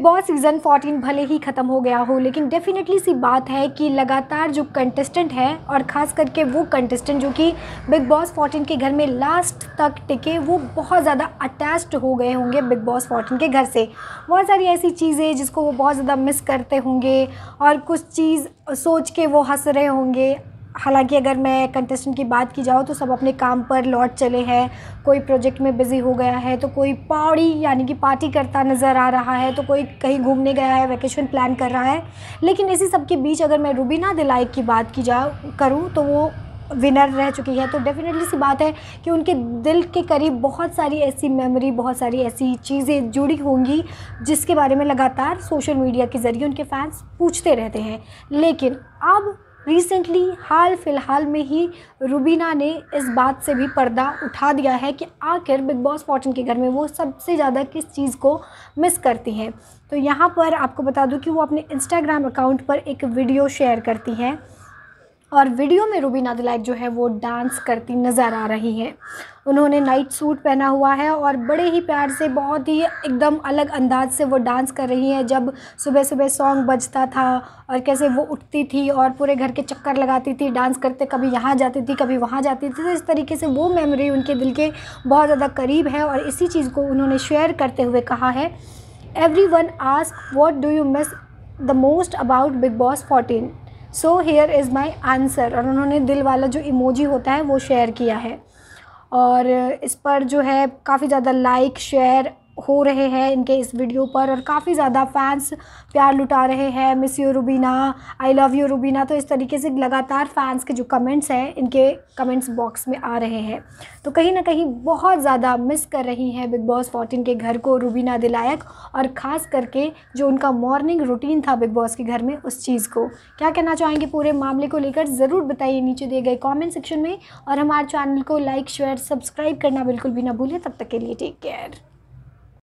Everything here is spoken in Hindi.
बिग बॉस सीज़न 14 भले ही ख़त्म हो गया हो, लेकिन डेफिनेटली सी बात है कि लगातार जो कंटेस्टेंट है और ख़ास करके वो कंटेस्टेंट जो कि बिग बॉस 14 के घर में लास्ट तक टिके, वो बहुत ज़्यादा अटैच्ड हो गए होंगे बिग बॉस 14 के घर से। बहुत सारी ऐसी चीज़ें जिसको वो बहुत ज़्यादा मिस करते होंगे और कुछ चीज़ सोच के वो हंस रहे होंगे। हालाँकि अगर मैं कंटेस्टेंट की बात की जाऊँ तो सब अपने काम पर लौट चले हैं। कोई प्रोजेक्ट में बिज़ी हो गया है तो कोई पौड़ी यानी कि पार्टी करता नज़र आ रहा है तो कोई कहीं घूमने गया है वैकेशन प्लान कर रहा है। लेकिन इसी सब के बीच अगर मैं रुबीना दिलाइक की बात की जा करूँ तो वो विनर रह चुकी है। तो डेफ़िनेटली सी बात है कि उनके दिल के करीब बहुत सारी ऐसी मेमोरी बहुत सारी ऐसी चीज़ें जुड़ी होंगी, जिसके बारे में लगातार सोशल मीडिया के ज़रिए उनके फैंस पूछते रहते हैं। लेकिन अब रिसेंटली हाल फ़िलहाल में ही रुबीना ने इस बात से भी पर्दा उठा दिया है कि आखिर बिग बॉस फॉर्चून के घर में वो सबसे ज़्यादा किस चीज़ को मिस करती हैं। तो यहाँ पर आपको बता दूँ कि वो अपने इंस्टाग्राम अकाउंट पर एक वीडियो शेयर करती हैं। और वीडियो में रूबीना दिलाइक जो है वो डांस करती नज़र आ रही हैं। उन्होंने नाइट सूट पहना हुआ है और बड़े ही प्यार से, बहुत ही एकदम अलग अंदाज से वो डांस कर रही हैं। जब सुबह सुबह सॉन्ग बजता था और कैसे वो उठती थी और पूरे घर के चक्कर लगाती थी, डांस करते कभी यहाँ जाती थी, कभी वहाँ जाती थी तो इस तरीके से वो मेमोरी उनके दिल के बहुत ज़्यादा करीब है और इसी चीज़ को उन्होंने शेयर करते हुए कहा है। Everyone ask what do you miss the most about Bigg Boss fourteen? So here is my answer और उन्होंने दिल वाला जो इमोजी होता है, वो शेयर किया है। और इस पर जो है, काफ़ी ज़्यादा लाइक शेयर हो रहे हैं इनके इस वीडियो पर और काफ़ी ज़्यादा फैंस प्यार लुटा रहे हैं। Miss you Rubina I love you Rubina तो इस तरीके से लगातार फैंस के जो कमेंट्स हैं, इनके कमेंट्स बॉक्स में आ रहे हैं। तो कहीं ना कहीं बहुत ज़्यादा मिस कर रही हैं बिग बॉस फोर्टीन के घर को रुबीना दिलायक और ख़ास करके जो उनका मॉर्निंग रूटीन था बिग बॉस के घर में उस चीज़ को। क्या कहना चाहेंगे पूरे मामले को लेकर? ज़रूर बताइए नीचे दिए गए कॉमेंट सेक्शन में और हमारे चैनल को लाइक शेयर सब्सक्राइब करना बिल्कुल भी ना भूलें। तब तक के लिए टेक केयर